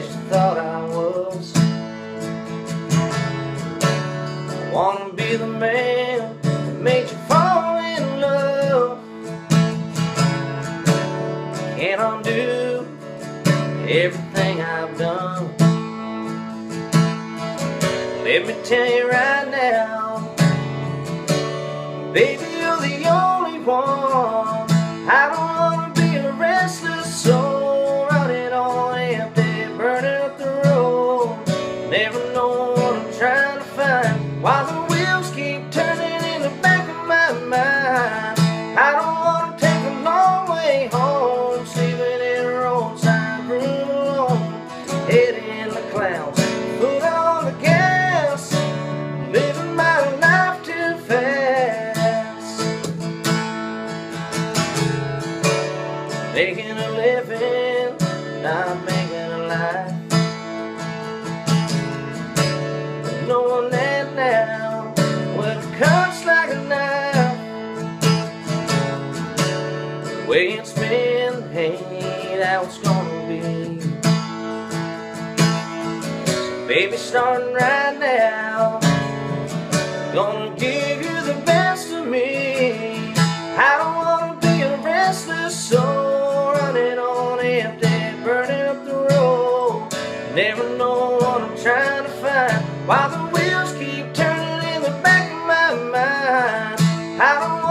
that you thought I was. I wanna be the man that made you fall in love. Can't undo everything I've done. Let me tell you right now, baby, you're the only one. Never know what I'm trying to find while the wheels keep turning in the back of my mind. I don't wanna take a long way home, sleeping in a roadside room alone, head in the clouds, foot on the gas, living my life too fast. Making a living, not making a life. Way it's been, ain't how it's gonna be. So baby, starting right now, gonna give you the best of me. I don't wanna be a restless soul running on empty, burning up the road. Never know what I'm trying to find while the wheels keep turning in the back of my mind. I don't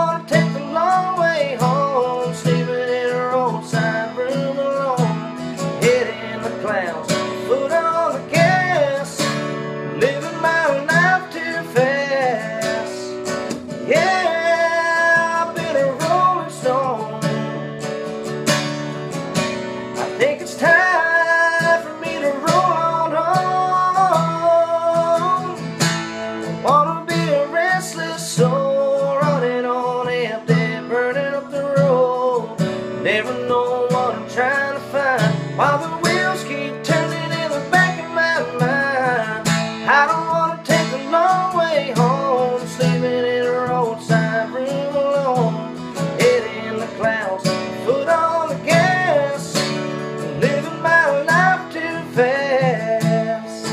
Never know what I'm trying to find while the wheels keep turning in the back of my mind. I don't wanna take a long way home, sleeping in a roadside room alone, head in the clouds, foot on the gas, living my life too fast.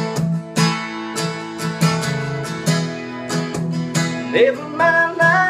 Living my life